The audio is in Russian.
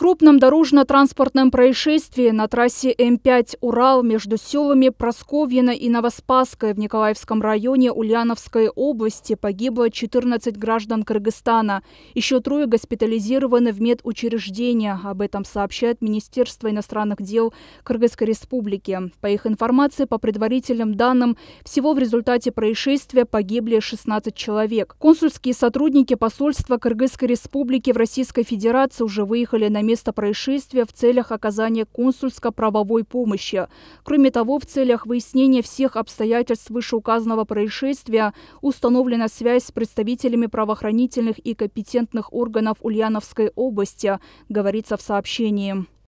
крупном дорожно-транспортном происшествии на трассе М5 «Урал» между селами Просковьино и Новоспасское в Николаевском районе Ульяновской области погибло 14 граждан Кыргызстана. Еще трое госпитализированы в медучреждения. Об этом сообщает Министерство иностранных дел Кыргызской республики. По их информации, по предварительным данным, всего в результате происшествия погибли 16 человек. Консульские сотрудники посольства Кыргызской республики в Российской Федерации уже выехали на место происшествия в целях оказания консульско-правовой помощи. Кроме того, в целях выяснения всех обстоятельств вышеуказанного происшествия установлена связь с представителями правоохранительных и компетентных органов Ульяновской области, говорится в сообщении.